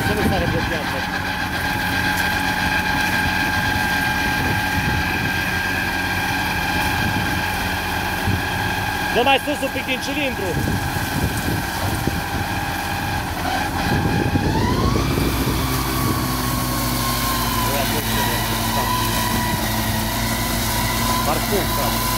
trebuie să nu sară pe piață. Dă mai sus un pic din cilindru. Parfum, frate.